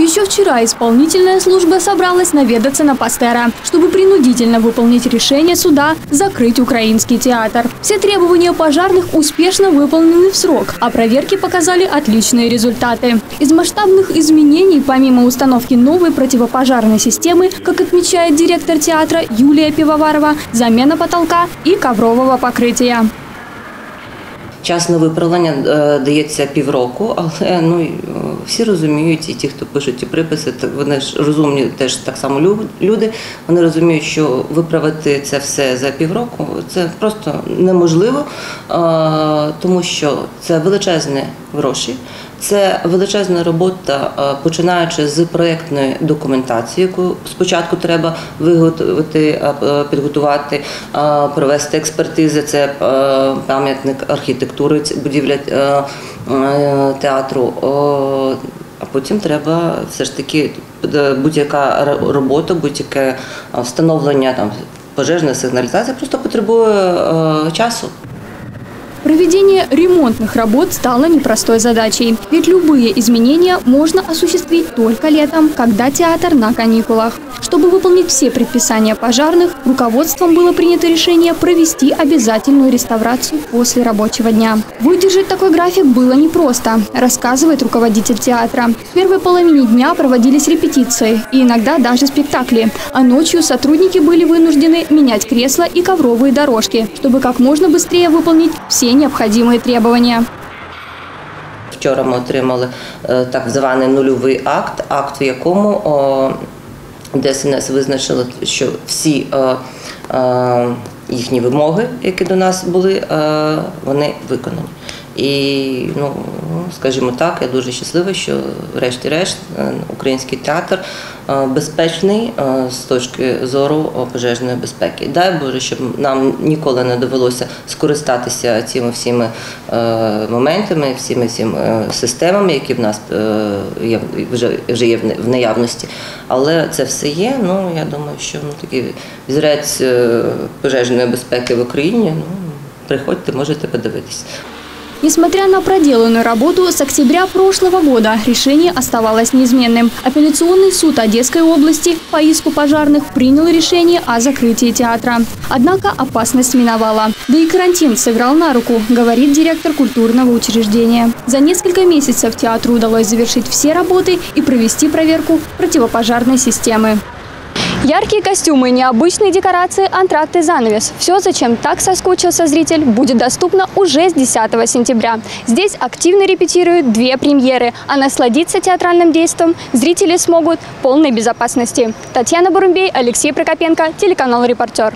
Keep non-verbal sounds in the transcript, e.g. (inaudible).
Еще вчера исполнительная служба собралась наведаться на Пастера, чтобы принудительно выполнить решение суда закрыть украинский театр. Все требования пожарных успешно выполнены в срок, а проверки показали отличные результаты. Из масштабных изменений, помимо установки новой противопожарной системы, как отмечает директор театра Юлия Пивоварова, замена потолка и коврового покрытия. Час на виправлення е, дається півроку, (laughs) але ну всі розуміють, і ті, хто пишуть ті приписи, вони ж розумні, теж так само люди. Вони розуміють, що виправити це все за півроку це просто неможливо, тому що це величезні гроші. Це величезна робота, е, починаючи з проєктної документації, яку спочатку треба виготовити, е, е, підготувати, провести експертизи. Це пам'ятник архітектури, будівля театру. А потім треба все ж таки будь-яка робота, будь-яке встановлення там пожежної сигналізації просто потребує часу. Проведение ремонтных работ стало непростой задачей, ведь любые изменения можно осуществить только летом, когда театр на каникулах. Чтобы выполнить все предписания пожарных, руководством было принято решение провести обязательную реставрацию после рабочего дня. Выдержать такой график было непросто, рассказывает руководитель театра. В первой половине дня проводились репетиции и иногда даже спектакли, а ночью сотрудники были вынуждены менять кресла и ковровые дорожки, чтобы как можно быстрее выполнить все необходимые требования. Вчора ми отримали так званий нульовий акт, акт в якому ДСНС визначило, що всі е, е, їхні вимоги, які до нас були, е, вони виконані. І, ну, скажімо так, я дуже щаслива, що врешті-решт е, український театр е, безпечний е, з точки зору пожежної безпеки. Дай Боже, щоб нам ніколи не довелося скористатися цими всіми моментами, всіми всіми системами, які в нас є вже, вже є в наявності. Але це все є. Ну я думаю, що ну такий взірець пожежної безпеки в Україні. Ну приходьте, можете подивитись. Несмотря на проделанную работу, с октября прошлого года решение оставалось неизменным. Апелляционный суд Одесской области по иску пожарных принял решение о закрытии театра. Однако опасность миновала. Да и карантин сыграл на руку, говорит директор культурного учреждения. За несколько месяцев театру удалось завершить все работы и провести проверку противопожарной системы. Яркие костюмы, необычные декорации, антракт и занавес. Все, зачем так соскучился зритель, будет доступно уже с 10 сентября. Здесь активно репетируют две премьеры, а насладиться театральным действом зрители смогут в полной безопасности. Татьяна Бурумбей, Алексей Прокопенко, телеканал «Репортер».